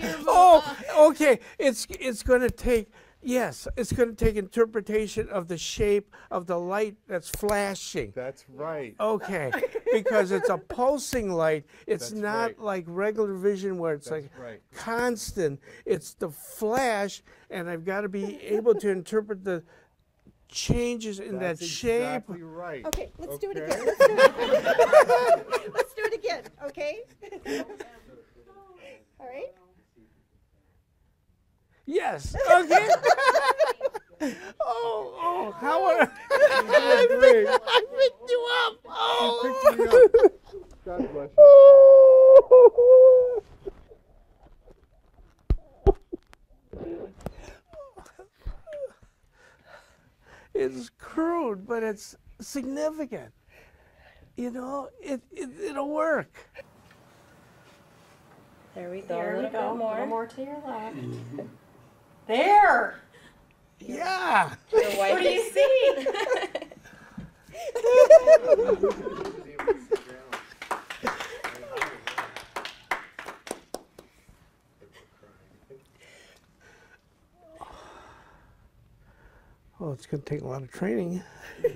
see Oh, okay. It's it's going to take yes, it's going to take interpretation of the shape of the light that's flashing. That's right. Okay, because it's a pulsing light. It's That's not right. like regular vision where it's That's like right. constant. It's the flash, and I've got to be able to interpret the changes in That's that shape. exactly right. Okay, let's do it again. Let's do it, let's do it again, okay? All right? Yes. Okay. oh, oh, how are You're doing great. I picked you up. Oh. Pick me up. God bless you. It's crude, but it's significant. You know, it, it it'll work. There we go. There we go. bit more. More to your left. Mm-hmm. There. Yeah. What do you is- see? Oh, it's going to take a lot of training.